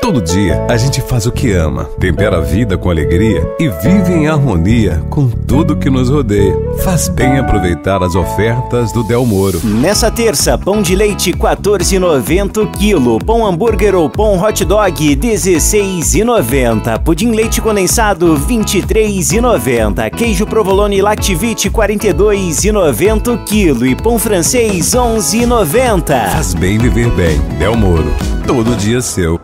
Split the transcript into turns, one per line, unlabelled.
Todo dia a gente faz o que ama, tempera a vida com alegria e vive em harmonia com tudo que nos rodeia. Faz bem aproveitar as ofertas do Del Moro.
Nessa terça, pão de leite 14,90 quilo, pão hambúrguer ou pão hot dog 16,90, pudim leite condensado 23,90, queijo provolone Lactivite 42,90 quilo e pão francês 11,90.
Faz bem viver bem. Del Moro. Todo dia seu.